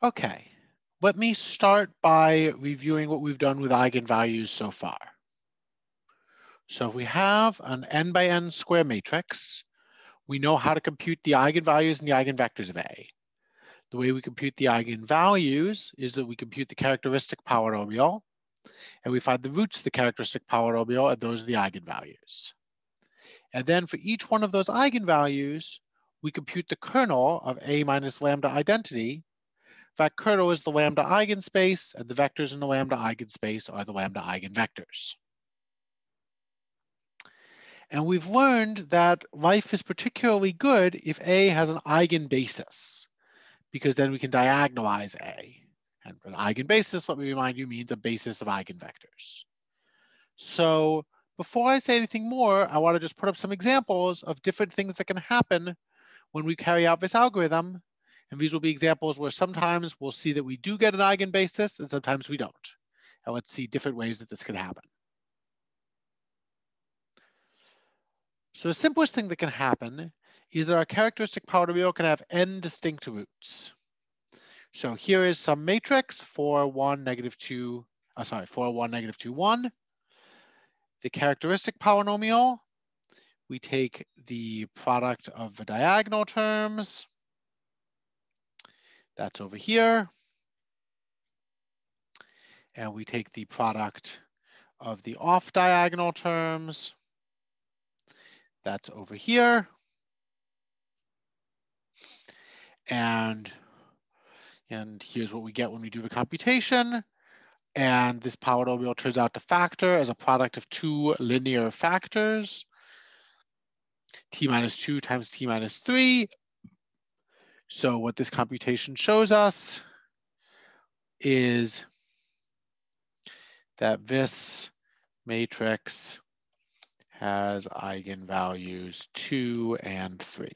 Okay, let me start by reviewing what we've done with eigenvalues so far. So if we have an n by n square matrix, we know how to compute the eigenvalues and the eigenvectors of A. The way we compute the eigenvalues is that we compute the characteristic polynomial, and we find the roots of the characteristic polynomial, and those are the eigenvalues. And then for each one of those eigenvalues, we compute the kernel of A minus lambda identity. Kernel is the lambda eigenspace, and the vectors in the lambda eigenspace are the lambda eigenvectors. And we've learned that life is particularly good if A has an eigenbasis, because then we can diagonalize A. And an eigenbasis, let me remind you, means a basis of eigenvectors. So before I say anything more, I want to just put up some examples of different things that can happen when we carry out this algorithm. And these will be examples where sometimes we'll see that we do get an eigenbasis and sometimes we don't. And let's see different ways that this can happen. So the simplest thing that can happen is that our characteristic polynomial can have n distinct roots. So here is some matrix, 4, 1, negative 2, uh, sorry, 4, 1, negative 2, 1. The characteristic polynomial, we take the product of the diagonal terms. That's over here. And we take the product of the off diagonal terms. That's over here. And, and here's what we get when we do the computation. And this polynomial turns out to factor as a product of two linear factors, t minus 2 times t minus 3. So what this computation shows us is that this matrix has eigenvalues 2 and 3.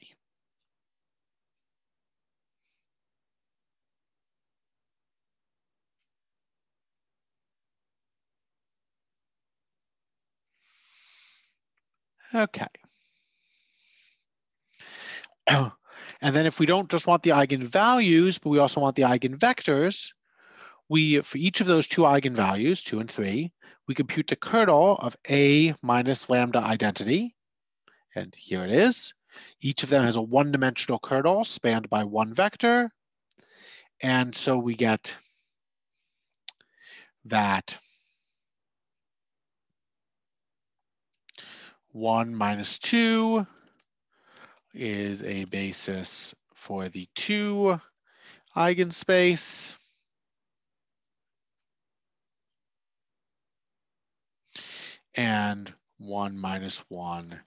Okay. and then if we don't just want the eigenvalues, but we also want the eigenvectors, we, for each of those two eigenvalues, two and three, we compute the kernel of A minus lambda identity. And here it is. Each of them has a one-dimensional kernel spanned by one vector. And so we get that 1 minus 2 is a basis for the 2 eigenspace. and 1 minus 1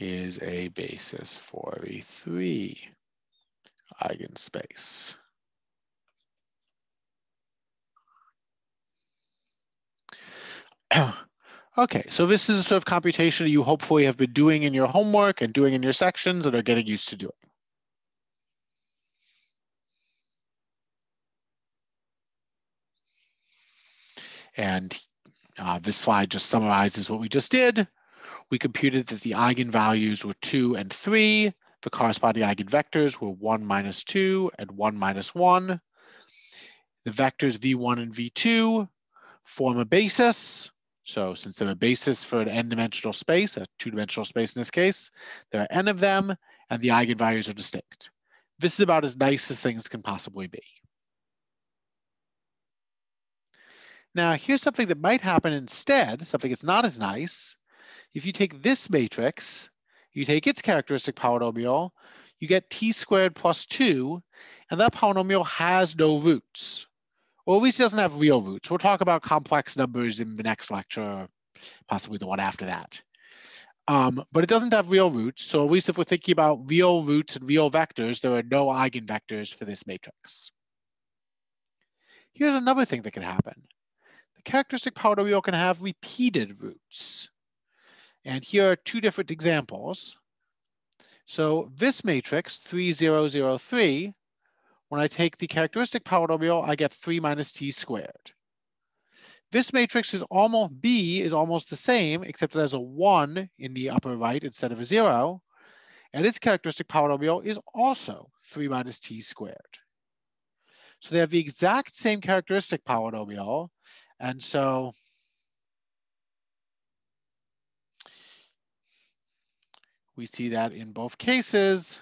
is a basis for the 3 eigenspace. okay, so this is a sort of computation you hopefully have been doing in your homework and doing in your sections and are getting used to doing. And uh, this slide just summarizes what we just did. We computed that the eigenvalues were 2 and 3. The corresponding eigenvectors were 1 minus 2 and 1 minus 1. The vectors v1 and v2 form a basis. So since they're a basis for an n-dimensional space, a two-dimensional space in this case, there are n of them, and the eigenvalues are distinct. This is about as nice as things can possibly be. Now, here's something that might happen instead, something that's not as nice. If you take this matrix, you take its characteristic polynomial, you get t squared plus 2, and that polynomial has no roots. Or at least it doesn't have real roots. We'll talk about complex numbers in the next lecture, possibly the one after that. Um, but it doesn't have real roots. So at least if we're thinking about real roots and real vectors, there are no eigenvectors for this matrix. Here's another thing that can happen The characteristic power polynomial can have repeated roots. And here are two different examples. So this matrix, 3, 0, 0, 3, when I take the characteristic polynomial, I get 3 minus t squared. This matrix is almost, B is almost the same, except it has a 1 in the upper right instead of a 0. And its characteristic polynomial is also 3 minus t squared. So they have the exact same characteristic polynomial. And so we see that in both cases,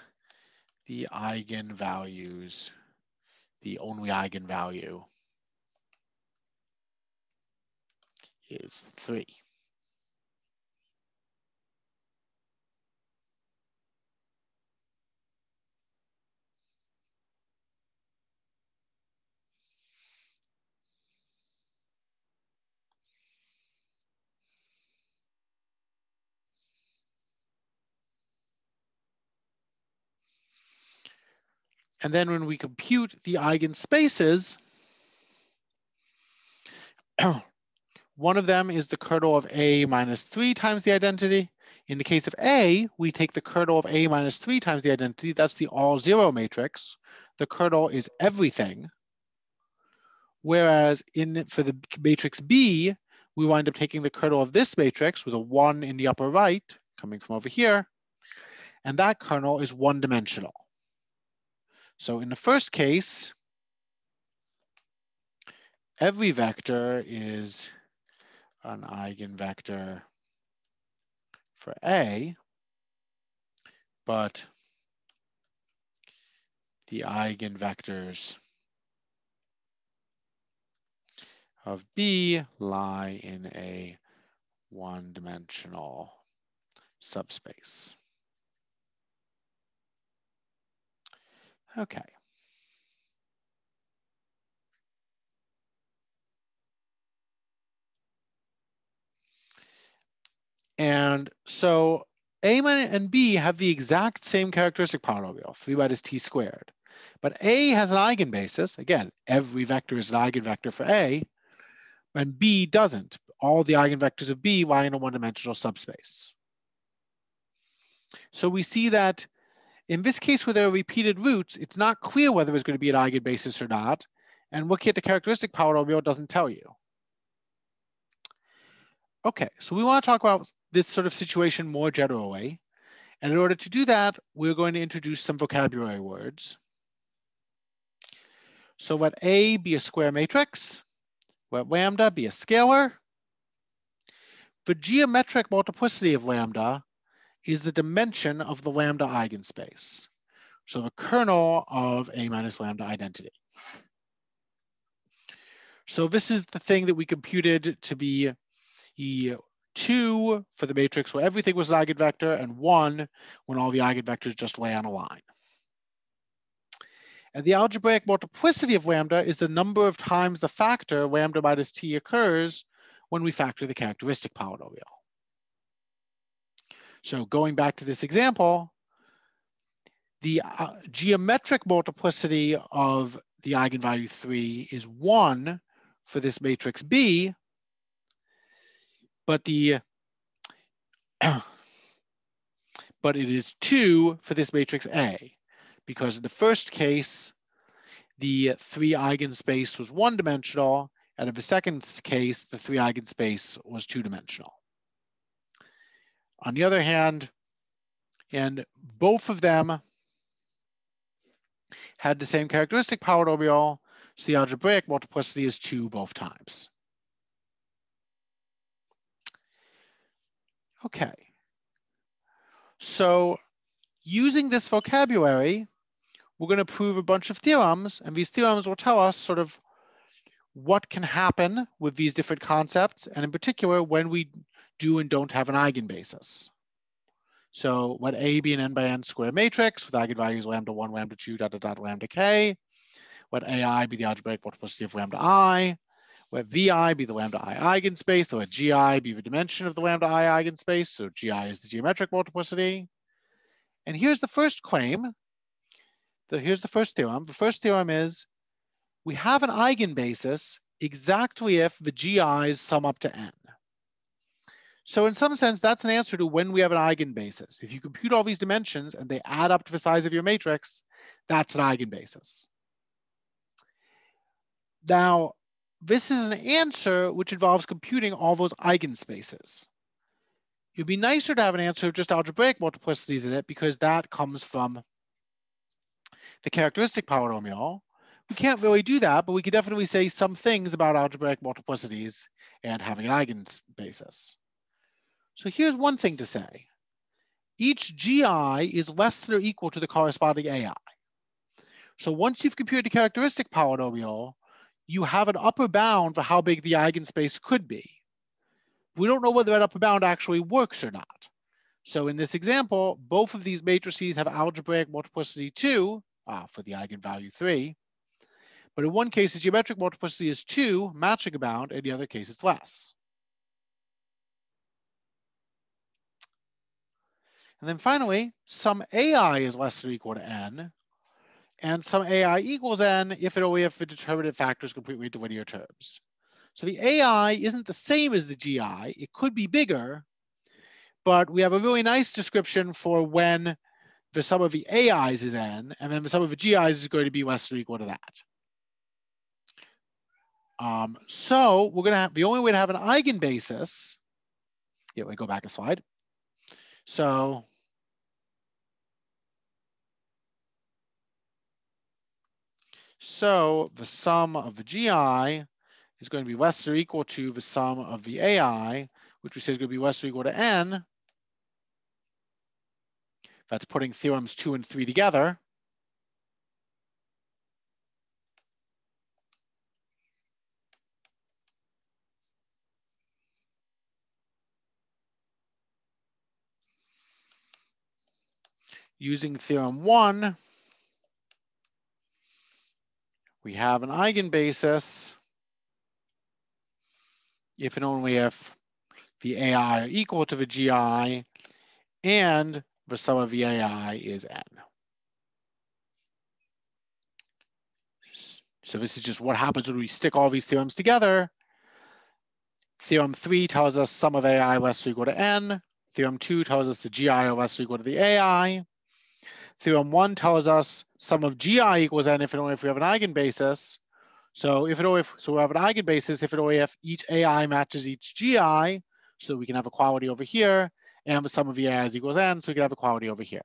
the eigenvalues, the only eigenvalue is three. And then when we compute the eigenspaces, one of them is the kernel of A minus three times the identity. In the case of A, we take the kernel of A minus three times the identity. That's the all zero matrix. The kernel is everything. Whereas in for the matrix B, we wind up taking the kernel of this matrix with a one in the upper right coming from over here. And that kernel is one dimensional. So in the first case, every vector is an eigenvector for A, but the eigenvectors of B lie in a one-dimensional subspace. Okay. And so A and B have the exact same characteristic polynomial, 3 minus t squared. But A has an eigenbasis. Again, every vector is an eigenvector for A, and B doesn't. All the eigenvectors of B lie in a one-dimensional subspace. So we see that in this case, where there are repeated roots, it's not clear whether there's going to be an eigenbasis or not. And looking at the characteristic polynomial doesn't tell you. Okay, so we want to talk about this sort of situation more generally. And in order to do that, we're going to introduce some vocabulary words. So let A be a square matrix, let lambda be a scalar. The geometric multiplicity of lambda is the dimension of the lambda eigenspace. So the kernel of A minus lambda identity. So this is the thing that we computed to be E2 for the matrix where everything was an eigenvector and one when all the eigenvectors just lay on a line. And the algebraic multiplicity of lambda is the number of times the factor lambda minus t occurs when we factor the characteristic polynomial. So going back to this example, the uh, geometric multiplicity of the eigenvalue 3 is 1 for this matrix B, but the but it is 2 for this matrix A, because in the first case, the 3 eigenspace was one-dimensional, and in the second case, the 3 eigenspace was two-dimensional. On the other hand, and both of them had the same characteristic polynomial, so the algebraic multiplicity is two both times. Okay. So using this vocabulary, we're going to prove a bunch of theorems, and these theorems will tell us sort of what can happen with these different concepts, and in particular, when we do and don't have an eigenbasis. So let A be an n by n square matrix with eigenvalues lambda 1, lambda 2, dot, dot, dot, lambda k. Let AI be the algebraic multiplicity of lambda i. Let VI be the lambda i eigenspace. So let GI be the dimension of the lambda i eigenspace. So GI is the geometric multiplicity. And here's the first claim. The, here's the first theorem. The first theorem is we have an eigenbasis exactly if the GIs sum up to n. So in some sense, that's an answer to when we have an eigenbasis. If you compute all these dimensions and they add up to the size of your matrix, that's an eigenbasis. Now, this is an answer which involves computing all those eigenspaces. It'd be nicer to have an answer of just algebraic multiplicities in it because that comes from the characteristic polynomial. we can't really do that, but we could definitely say some things about algebraic multiplicities and having an eigenbasis. So here's one thing to say. Each GI is less than or equal to the corresponding AI. So once you've computed the characteristic polynomial, you have an upper bound for how big the eigenspace could be. We don't know whether that upper bound actually works or not. So in this example, both of these matrices have algebraic multiplicity 2 uh, for the eigenvalue 3. But in one case, the geometric multiplicity is 2, matching a bound, and the other case it's less. And then finally, sum AI is less than or equal to n, and sum AI equals n if and only if the determinant factors completely into linear terms. So the AI isn't the same as the GI. It could be bigger, but we have a really nice description for when the sum of the AIs is n, and then the sum of the GIs is going to be less than or equal to that. Um, so we're going to have the only way to have an eigenbasis. Yeah, we go back a slide. So so the sum of the GI is going to be less or equal to the sum of the AI, which we say is going to be less or equal to n. That's putting theorems two and three together. Using theorem one, we have an eigenbasis if and only if the AI are equal to the GI and the sum of the AI is n. So this is just what happens when we stick all these theorems together. Theorem three tells us sum of AI less or equal to n. Theorem two tells us the GI less or equal to the AI. Theorem one tells us sum of GI equals n if and only if we have an eigenbasis. So if it only if, so we have an eigenbasis if it only if each AI matches each GI, so we can have a equality over here, and the sum of the AIs equals n, so we can have a equality over here.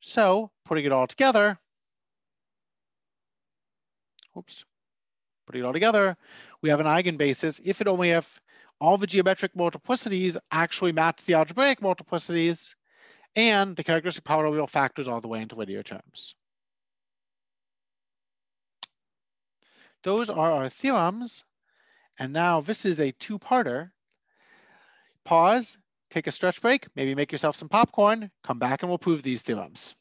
So putting it all together, oops, putting it all together, we have an eigenbasis if it only if all the geometric multiplicities actually match the algebraic multiplicities, and the characteristic power polynomial factors all the way into linear terms. Those are our theorems. And now this is a two-parter. Pause, take a stretch break, maybe make yourself some popcorn, come back and we'll prove these theorems.